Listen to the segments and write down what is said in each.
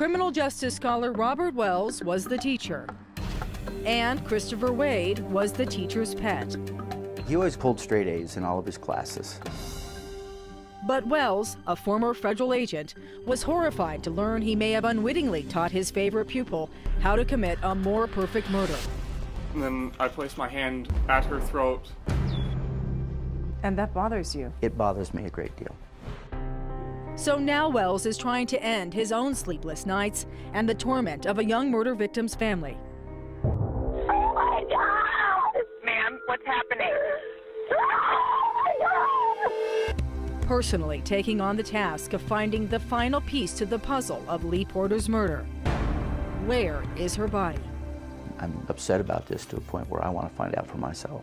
criminal justice scholar Robert Wells was the teacher, and Christopher Waide was the teacher's pet. He always pulled straight A's in all of his classes. But Wells, a former federal agent, was horrified to learn he may have unwittingly taught his favorite pupil how to commit a more perfect murder. And then I placed my hand at her throat. And that bothers you? It bothers me a great deal. So now Wells is trying to end his own sleepless nights and the torment of a young murder victim's family. Oh my God! Ma'am, what's happening? Personally taking on the task of finding the final piece to the puzzle of Lea Porter's murder. Where is her body? I'm upset about this to a point where I want to find out for myself.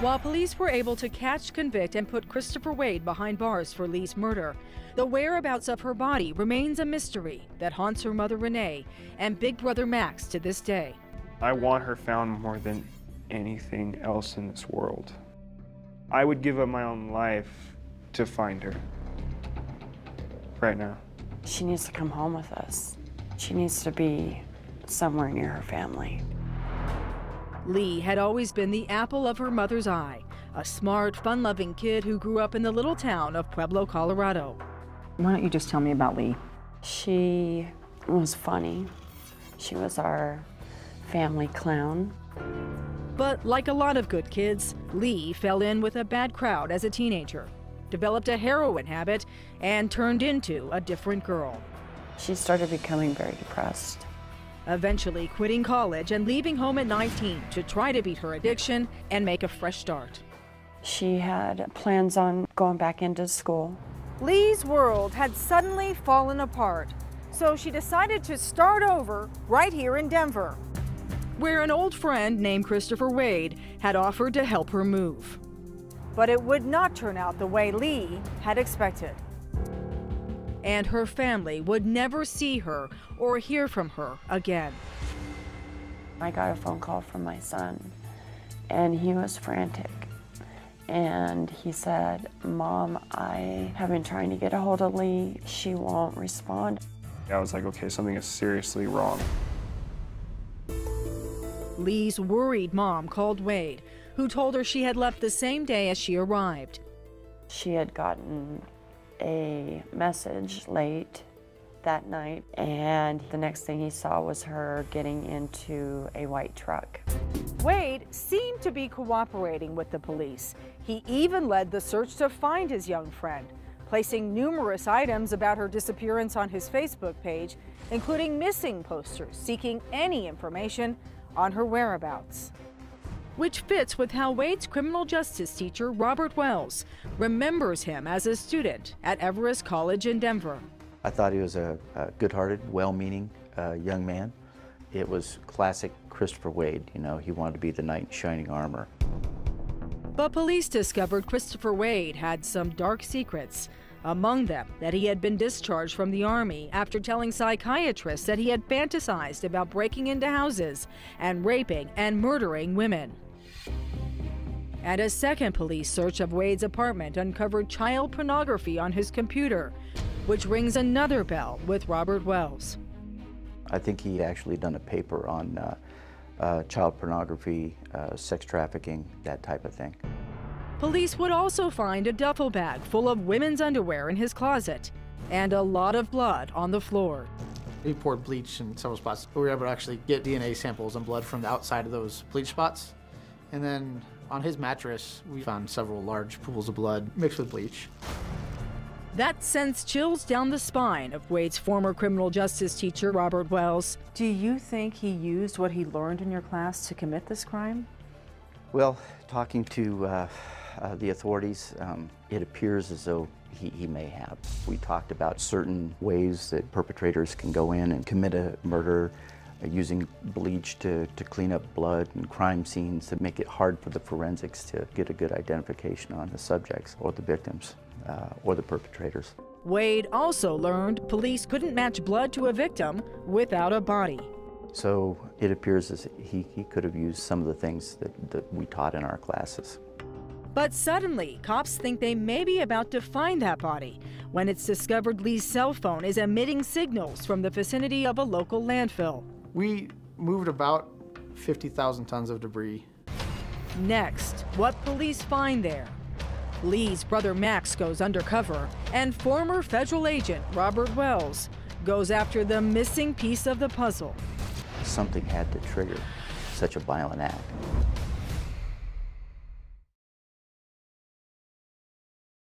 While police were able to catch, convict, and put Christopher Waide behind bars for Lea's murder, the whereabouts of her body remains a mystery that haunts her mother Renee and big brother Max to this day. I want her found more than anything else in this world. I would give up my own life to find her. Right now. She needs to come home with us. She needs to be somewhere near her family. Lea had always been the apple of her mother's eye, a smart, fun loving kid who grew up in the little town of Pueblo, Colorado. Why don't you just tell me about Lea? She was funny. She was our family clown. But like a lot of good kids, Lea fell in with a bad crowd as a teenager, developed a heroin habit, and turned into a different girl. She started becoming very depressed. Eventually quitting college and leaving home at 19 to try to beat her addiction and make a fresh start. She had plans on going back into school. Lea's world had suddenly fallen apart, so she decided to start over right here in Denver. Where an old friend named Christopher Waide had offered to help her move. But it would not turn out the way Lea had expected. And her family would never see her or hear from her again. I got a phone call from my son, and he was frantic. And he said, Mom, I have been trying to get a hold of Lea. She won't respond. I was like, okay, something is seriously wrong. Lea's worried mom called Waide, who told her she had left the same day as she arrived. She had gotten a message late that night, and the next thing he saw was her getting into a white truck. Waide seemed to be cooperating with the police. He even led the search to find his young friend, placing numerous items about her disappearance on his Facebook page, including missing posters seeking any information on her whereabouts. Which fits with how Waide's criminal justice teacher, Robert Wells, remembers him as a student at Everest College in Denver. I thought he was a, a good-hearted, well-meaning uh, young man. It was classic Christopher Waide, you know, he wanted to be the knight in shining armor. But police discovered Christopher Waide had some dark secrets. Among them, that he had been discharged from the Army after telling psychiatrists that he had fantasized about breaking into houses and raping and murdering women. And a second police search of Waide's apartment uncovered child pornography on his computer, which rings another bell with Robert Wells. I think he actually done a paper on uh, uh, child pornography, uh, sex trafficking, that type of thing. Police would also find a duffel bag full of women's underwear in his closet and a lot of blood on the floor. We poured bleach in several spots. We were able to actually get DNA samples and blood from the outside of those bleach spots. And then on his mattress, we found several large pools of blood mixed with bleach. That sends chills down the spine of Waide's former criminal justice teacher, Robert Wells. Do you think he used what he learned in your class to commit this crime? Well, talking to uh, uh, the authorities, um, it appears as though he, he, may have. We talked about certain ways that perpetrators can go in and commit a murder using bleach to, to clean up blood and crime scenes to make it hard for the forensics to get a good identification on the subjects or the victims uh, or the perpetrators. Waide also learned police couldn't match blood to a victim without a body. So it appears as he, he could have used some of the things that, that we taught in our classes. But suddenly, cops think they may be about to find that body when it's discovered Lea's cell phone is emitting signals from the vicinity of a local landfill. We moved about 50,000 tons of debris. Next, what police find there? Lea's brother Max goes undercover, and former federal agent Robert Wells goes after the missing piece of the puzzle. Something had to trigger such a violent act.